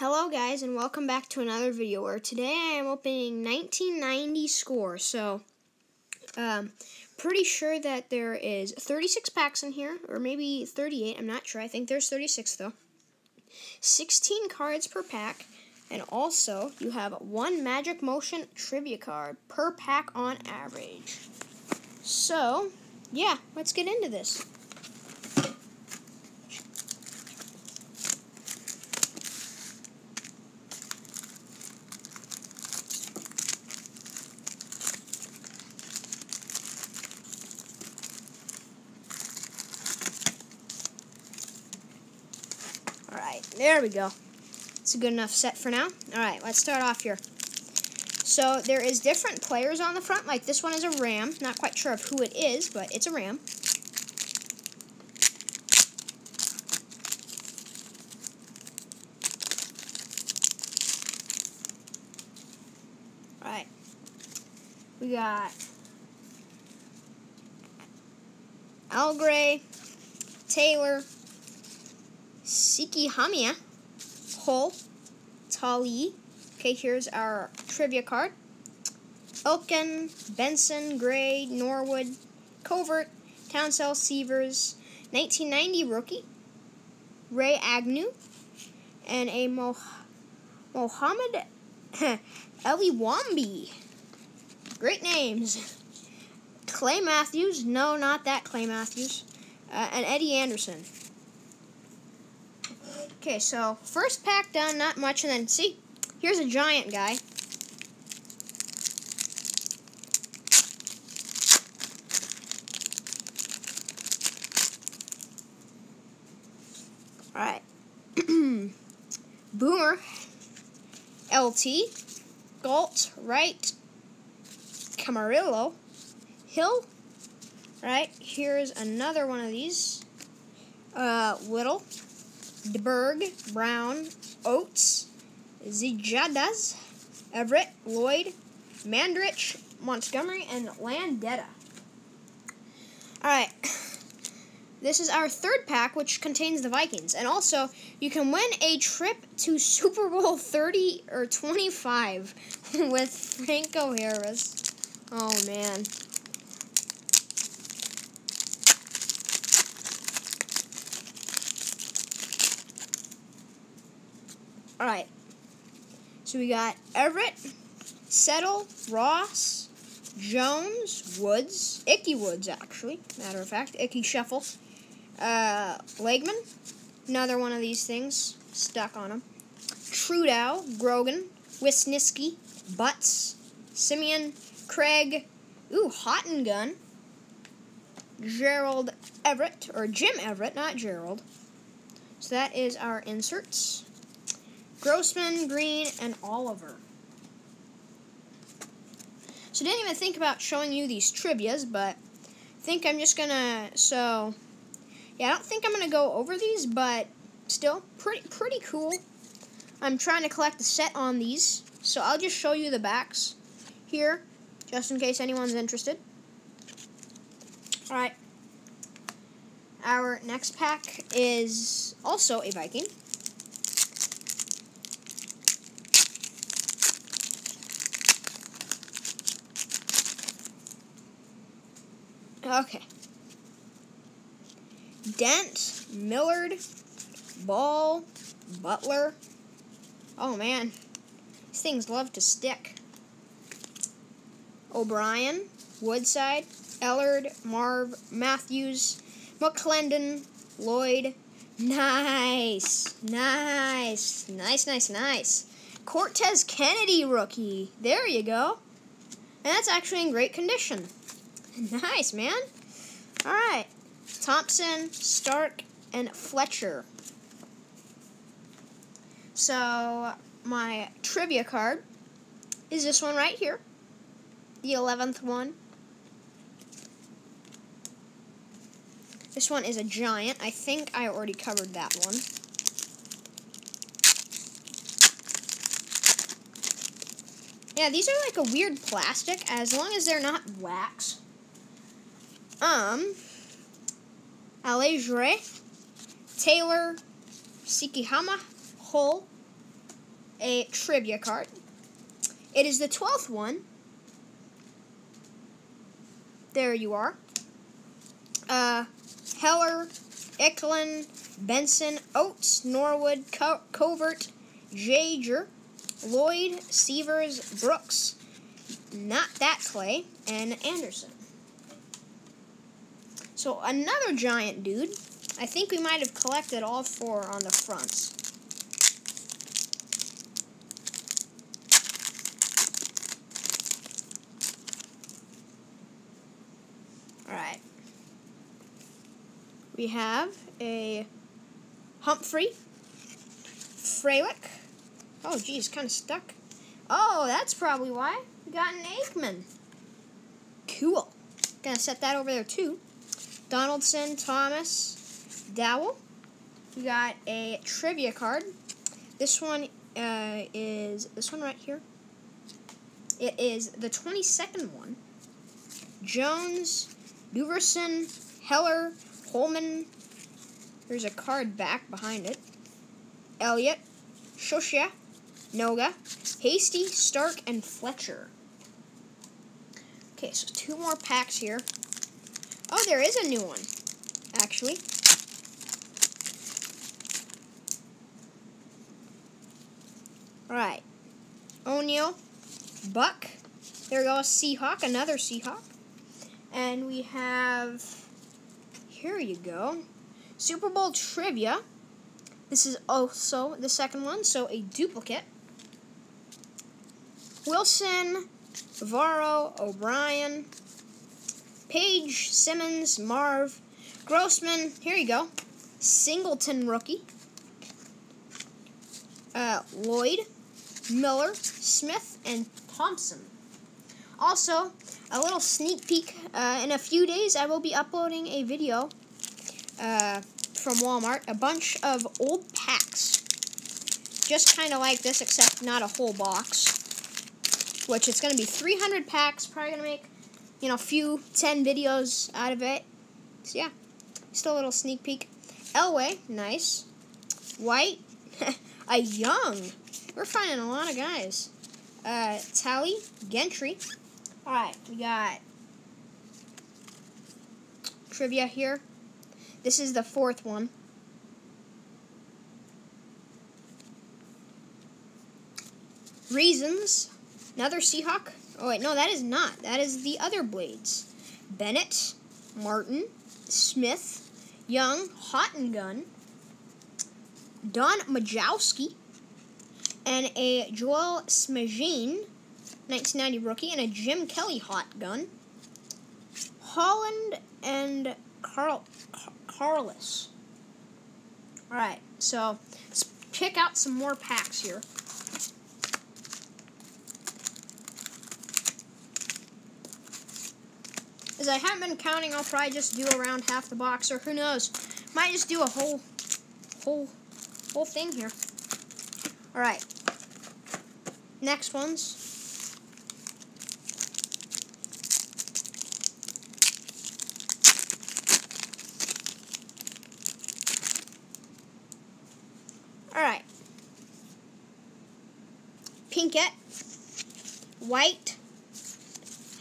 Hello guys and welcome back to another video where today I am opening 1990 score. So, um, pretty sure that there is 36 packs in here, or maybe 38, I'm not sure. I think there's 36 though. 16 cards per pack, and also you have one Magic Motion trivia card per pack on average. So, yeah, let's get into this. Alright, there we go. It's a good enough set for now. Alright, let's start off here. So there is different players on the front. Like this one is a Ram. Not quite sure of who it is, but it's a Ram. Alright. We got Allegre, Taylor, Sikahema, Hull, Tali. Okay, here's our trivia card. Ilkin, Benson, Gray, Norwood, Covert, Townsell, Severs, 1990 rookie, Ray Agnew, and a Mo Mohammed Elewonibi. Great names. Clay Matthews, no, not that Clay Matthews, uh, and Eddie Anderson. Okay, so first pack down, not much, and then see, here's a giant guy. Alright. Boomer. LT. Galt. Right. Camarillo. Hill. Right. Here's another one of these. Uh, Little. DeBerg, Brown, Oates, Zijadas, Everett, Lloyd, Mandarich, Montgomery, and Landeta. Alright. This is our third pack, which contains the Vikings. And also, you can win a trip to Super Bowl 30 or 25 with Franco Harris. Oh, man. All right. So we got Everett, Settle, Ross, Jones, Woods, Ickey Woods, actually, matter of fact, Ickey Shuffle, uh, Legman, another one of these things, stuck on him, Trudeau, Grogan, Wisniewski, Butts, Simeon, Craig, ooh, Hot Gun, Gerald Everett, or Jim Everett, not Gerald. So that is our inserts. Grossman, Green, and Oliver. So didn't even think about showing you these trivias, but I think I'm just gonna so yeah, I don't think I'm gonna go over these, but still pretty pretty cool. I'm trying to collect a set on these, so I'll just show you the backs here, just in case anyone's interested. Alright. Our next pack is also a Viking. Okay. Dent, Millard, Ball, Butler. Oh man, these things love to stick. O'Brien, Woodside, Ellard, Marv, Matthews, McClendon, Lloyd. Nice, nice, nice, nice, nice. Cortez Kennedy rookie. There you go. And that's actually in great condition. Nice, man. All right. Thompson, Stark, and Fletcher. So, my trivia card is this one right here. The 11th one. This one is a giant. I think I already covered that one. Yeah, these are like a weird plastic, as long as they're not wax. Um, Allegre, Taylor, Sikahema, Hull, a trivia card. It is the 12th one. There you are. Uh, Heller, Eklund, Benson, Oates, Norwood, Co- Covert, Jager, Lloyd, Severs, Brooks, not that Clay, and Anderson. So another giant dude. I think we might have collected all four on the fronts. Alright. We have a Humphrey, Frelick. Oh, geez, kind of stuck. Oh, that's probably why. We got an Aikman. Cool. Gonna set that over there too. Donaldson, Thomas, Dowell. We got a trivia card. This one uh, is this one right here. It is the 22nd one. Jones, Duverson, Heller, Holman. There's a card back behind it. Elliot, Shosha, Noga, Hasty, Stark, and Fletcher. Okay, so two more packs here. Oh, there is a new one, actually. Alright. O'Neill, Buck. There goes Seahawk, another Seahawk. And we have, here you go, Super Bowl Trivia. This is also the second one, so a duplicate. Wilson, Varro, O'Brien, Page, Simmons, Marv, Grossman, here you go. Singleton rookie. Uh, Lloyd, Miller, Smith, and Thompson. Also, a little sneak peek. Uh, in a few days, I will be uploading a video uh, from Walmart. A bunch of old packs. Just kind of like this, except not a whole box. Which it's going to be 300 packs. Probably going to make you know, a few 10 videos out of it. So, yeah, still a little sneak peek. Elway, nice. White, a young. We're finding a lot of guys. Uh, Tally, Gentry. Alright, we got trivia here. This is the fourth one. Reasons. Another Seahawk. Oh, wait, no, that is not. That is the other Blades. Bennett, Martin, Smith, Young, Hot and Gun, Don Majkowski, and a Joel Smeenge, 1990 rookie, and a Jim Kelly Hot Gun. Holland and Carl Car- Carlos. All right, so let's pick out some more packs here. I haven't been counting, I'll probably just do around half the box, or who knows, might just do a whole, whole, whole thing here. All right. Next ones. All right. Pinkett, White,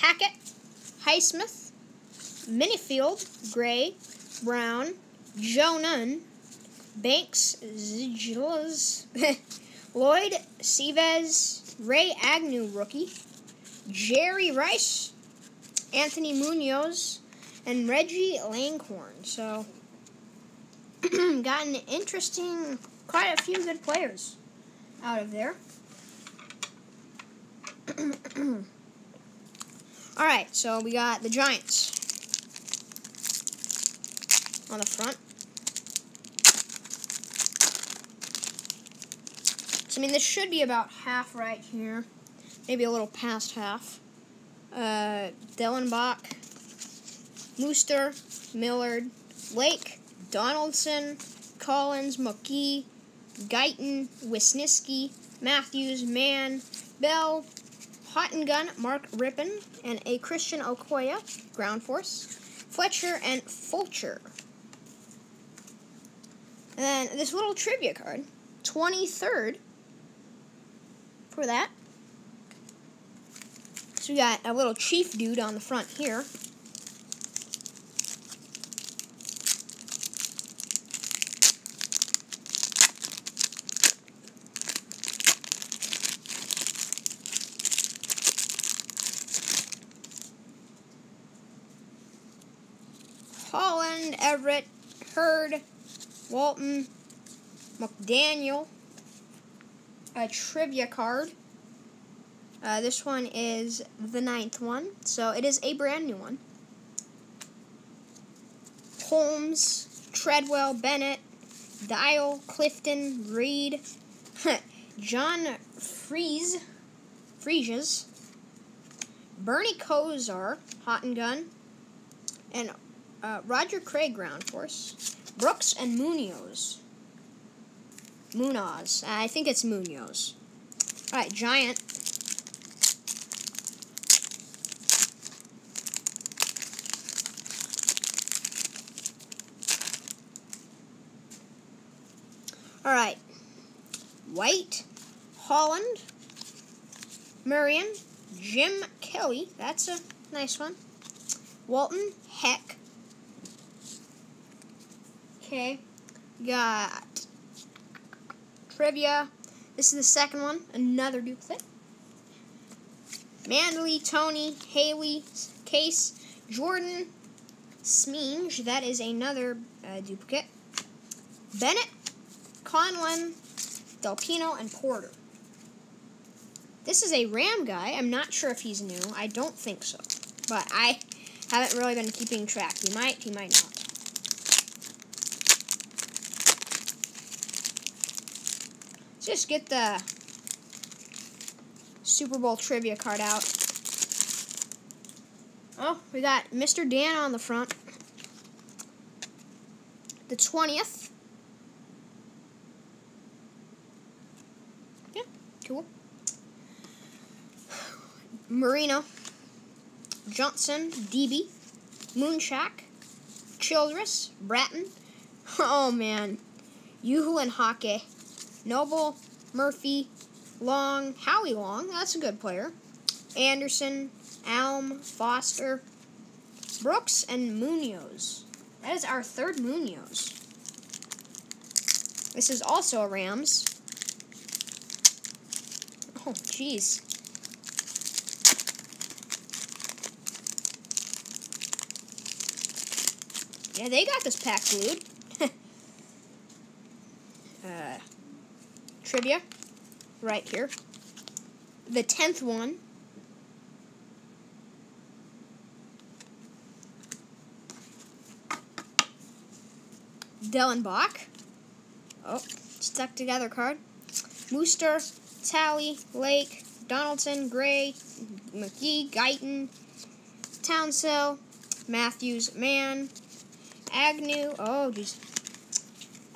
Hackett, Highsmith, Minnifield, Gray, Brown, Joe Nunn, Banks, Ziglas, Lloyd, Sevez, Ray Agnew, rookie, Jerry Rice, Anthony Munoz, and Reggie Langhorne. So, got an interesting, quite a few good players out of there. All right, so we got the Giants on the front. So, I mean, this should be about half right here. Maybe a little past half. Uh, Dellenbach, Mooster, Millard, Lake, Donaldson, Collins, McGee, Guyton, Wisniewski, Matthews, Mann, Bell, Hot and Gun, Mark Rypien, and a Christian Okoye, Ground Force, Fletcher, and Fulcher. And then this little trivia card, 23rd for that. So we got a little chief dude on the front here. Holland, Everett, Hurd, Walton, McDaniel, a trivia card. Uh, this one is the ninth one, so it is a brand new one. Holmes, Treadwell, Bennett, Dial, Clifton, Reed, John Friesz, Frieses, Bernie Kosar, Hot and Gun, and uh, Roger Craig ground force, Brooks and Munoz. Munoz. I think it's Munoz. Alright, Giant. Alright. White, Holland, Marion, Jim Kelly. That's a nice one. Walton, Heck. Okay. Got trivia. This is the second one. Another duplicate. Manley, Tony, Haley, Case, Jordan, Smeenge. That is another uh, duplicate. Bennett, Conlon, Delpino, and Porter. This is a Ram guy. I'm not sure if he's new. I don't think so. But I haven't really been keeping track. He might, he might not. Just get the Super Bowl trivia card out. Oh, we got Mr. Dan on the front. The 20th. Yeah, cool. Marino. Johnson. DB. Moonshack. Childress. Bratton. Oh, man. Yoo-hoo and Hockey. Noble, Murphy, Long, Howie Long, that's a good player. Anderson, Alm, Foster, Brooks, and Munoz. That is our third Munoz. This is also a Rams. Oh, jeez. Yeah, they got this pack glued. uh, trivia right here. The tenth one. Dellenbach. Oh, stuck together card. Mooster, Tally, Lake, Donaldson, Gray, McGee, Guyton, Townsell, Matthews, Mann, Agnew. Oh, geez.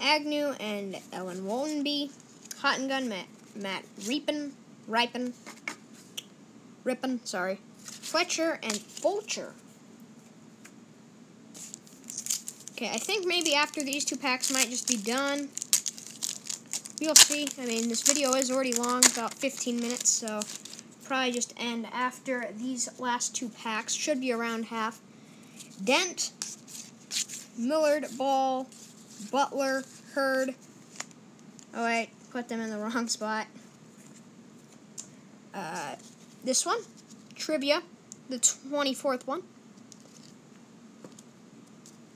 Agnew and Elewonibi. And Gun Matt, Matt Reapin, Ripon, Rippin, sorry, Fletcher, and Fulcher. Okay, I think maybe after these two packs might just be done. You'll see. I mean, this video is already long, about 15 minutes, so probably just end after these last two packs. Should be around half. Dent, Millard, Ball, Butler, Hurd. Oh, wait put them in the wrong spot. Uh, this one, Trivia, the 24th one.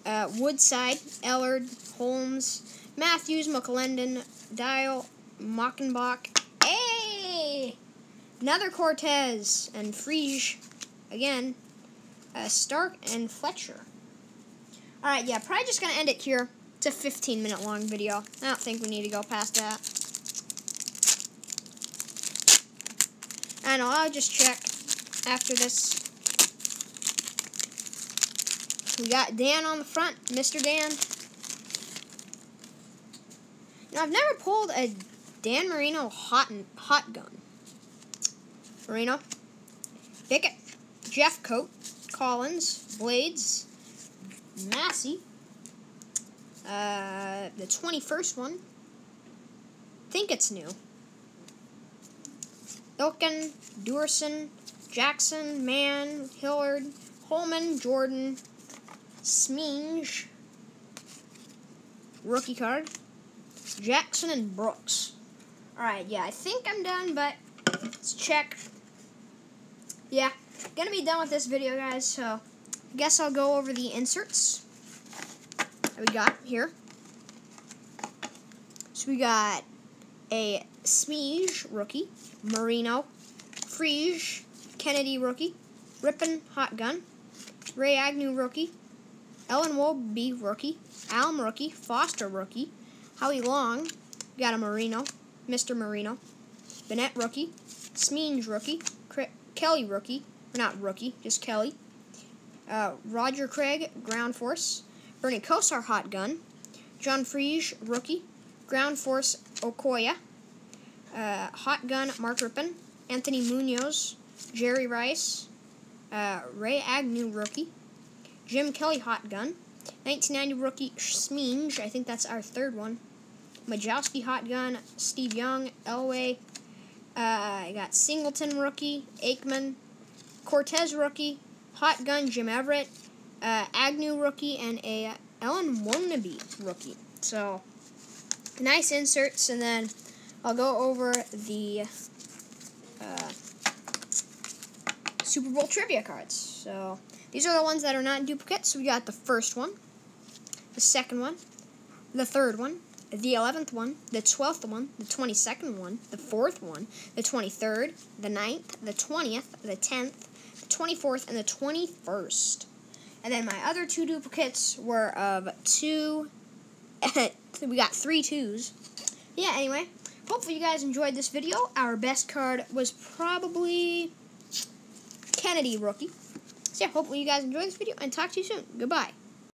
Uh, Woodside, Ellard, Holmes, Matthews, McClendon, Dial, Mockenbach. Hey! Another Cortez and Friege again. Uh, Stark and Fletcher. Alright, yeah, probably just going to end it here. It's a 15 minute long video. I don't think we need to go past that. I know, I'll just check after this. We got Dan on the front, Mr. Dan. Now, I've never pulled a Dan Marino hot, hot gun. Marino, Pickett, Jeff Coat, Collins, Blades, Massey, uh, the 21st one. think it's new. Ilkin, Durson, Jackson, Mann, Hillard, Holman, Jordan, Smeenge, rookie card, Jackson, and Brooks. Alright, yeah, I think I'm done, but let's check. Yeah, gonna be done with this video, guys, so I guess I'll go over the inserts that we got here. So we got a Smeenge rookie, Marino, Friege, Kennedy rookie, Rypien Hot Gun, Ray Agnew rookie, Elewonibi rookie, Alm rookie, Foster rookie, Howie Long, got a Marino, Mr. Marino, Bennett rookie, Smeenge rookie, Kelly rookie, or not rookie, just Kelly, uh, Roger Craig ground force, Bernie Kosar hot gun, John Friege rookie, ground force Okoye, uh, hot gun Mark Rypien, Anthony Munoz, Jerry Rice, uh, Ray Agnew rookie, Jim Kelly hot gun, 1990 rookie Smeenge, I think that's our third one. Majkowski hot gun, Steve Young, Elway. Uh, I got Singleton rookie, Aikman, Cortez rookie, hot gun Jim Everett, uh, Agnew rookie, and a Elewonibi rookie. So nice inserts, and then I'll go over the uh, Super Bowl trivia cards. So these are the ones that are not duplicates. So we got the first one, the second one, the third one, the 11th one, the 12th one, the 22nd one, the 4th one, the 23rd, the 9th, the 20th, the 10th, the 24th, and the 21st. And then my other two duplicates were of two, we got three twos. Yeah, anyway, hopefully you guys enjoyed this video. Our best card was probably Kennedy rookie. So yeah, hopefully you guys enjoyed this video, and talk to you soon. Goodbye.